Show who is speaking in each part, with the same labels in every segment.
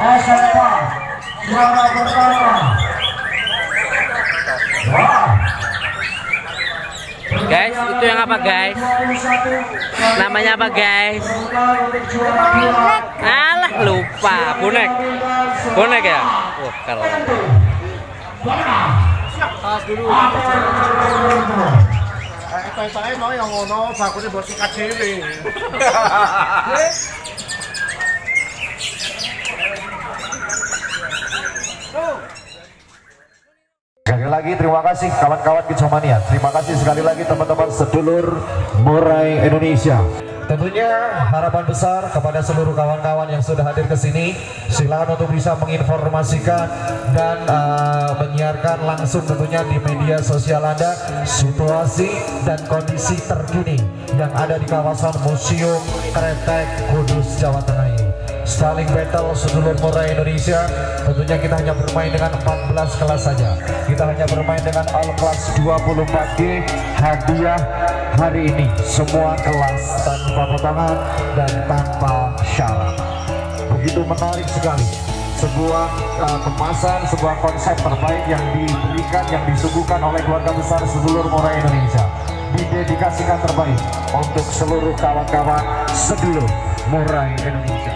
Speaker 1: SMK juara pertama. Wah.
Speaker 2: Guys, itu yang apa guys? Namanya apa guys? Alah lupa, bonek. Bonek ya? Wah, kalau
Speaker 3: Tas dulu. Eh, itu mau yang ngono, bakune mbok sikat dhewe.
Speaker 1: Lagi terima kasih kawan-kawan Kicomania. Terima kasih sekali lagi teman-teman sedulur Murai Indonesia. Tentunya harapan besar kepada seluruh kawan-kawan yang sudah hadir ke sini, silakan untuk bisa menginformasikan dan uh, menyiarkan langsung tentunya di media sosial Anda situasi dan kondisi terkini yang ada di kawasan Museum Kretek Kudus Jawa Tengah Saling battle sedulur murah Indonesia. Tentunya kita hanya bermain dengan 14 kelas saja. Kita hanya bermain dengan all kelas 24G Hadiah hari ini. Semua kelas tanpa potongan dan tanpa syarat. Begitu menarik sekali. Sebuah uh, kemasan, sebuah konsep terbaik yang diberikan, yang disuguhkan oleh keluarga besar sedulur murah Indonesia. Didedikasikan terbaik untuk seluruh kawan-kawan sedulur murah Indonesia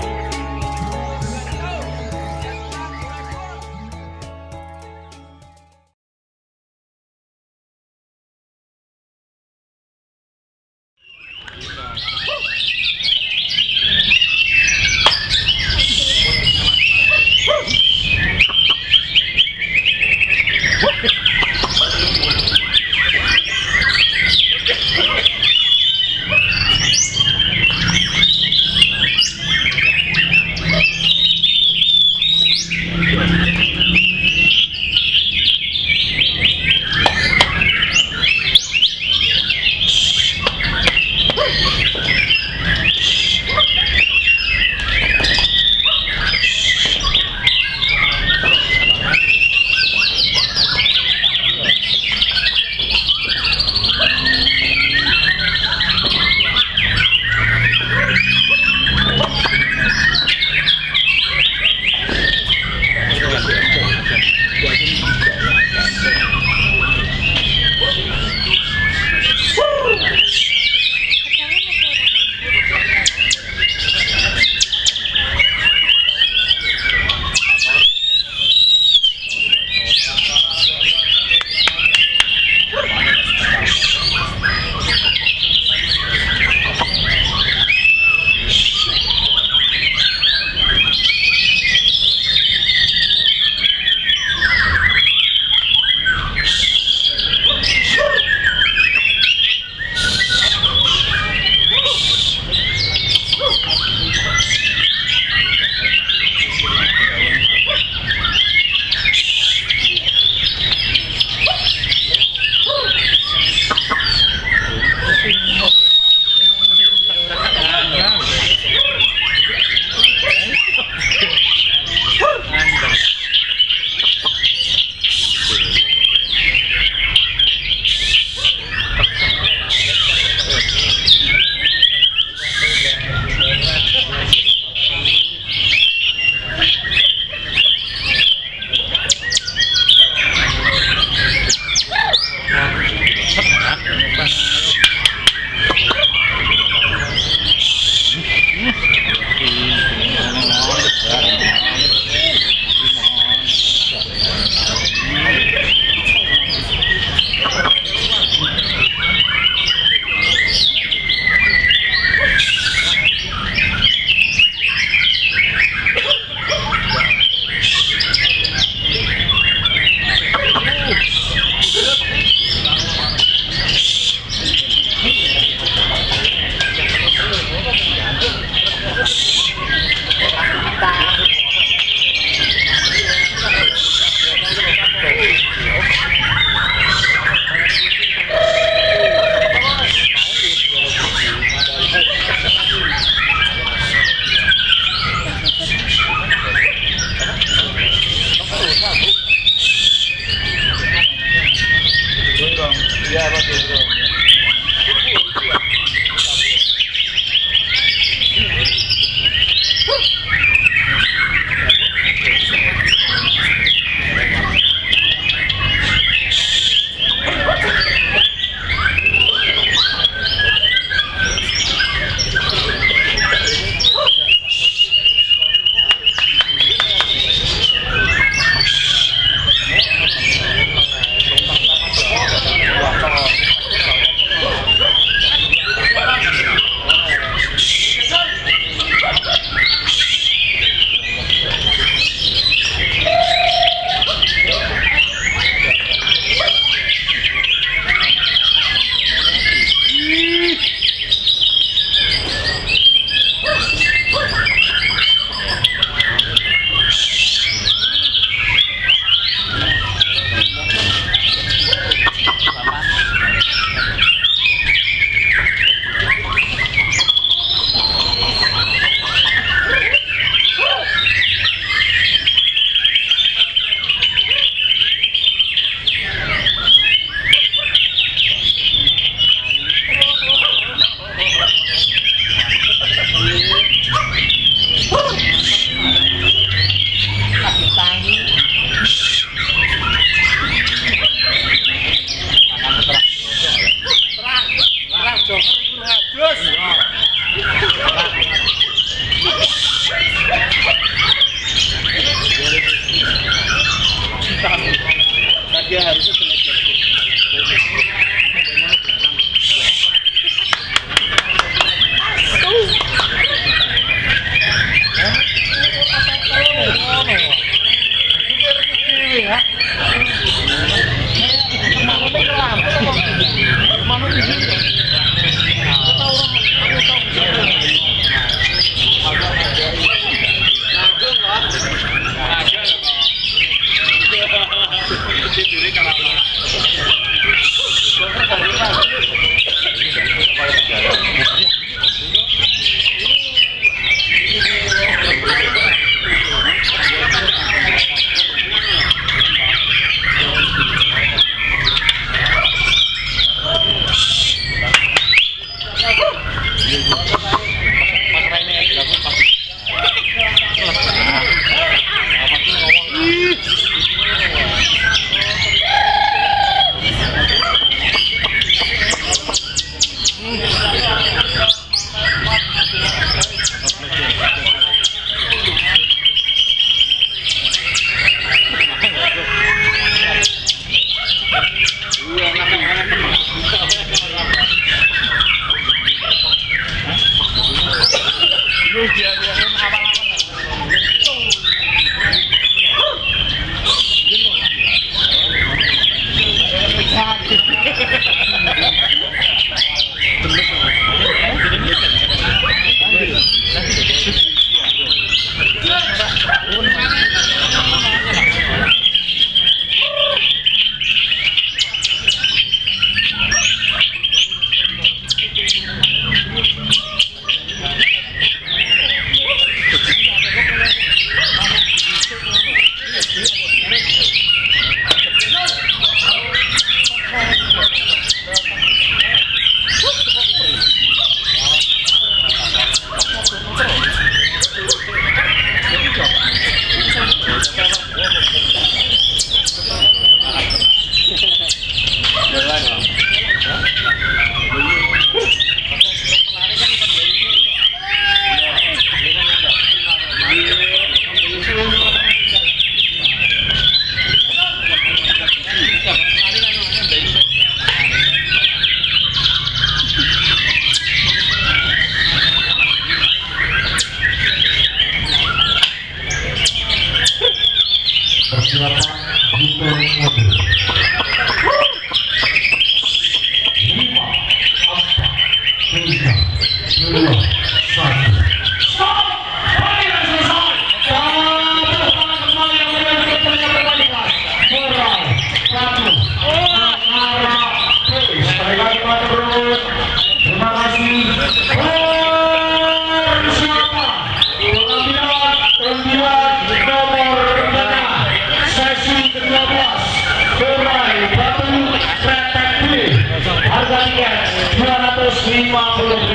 Speaker 1: Terima kasih.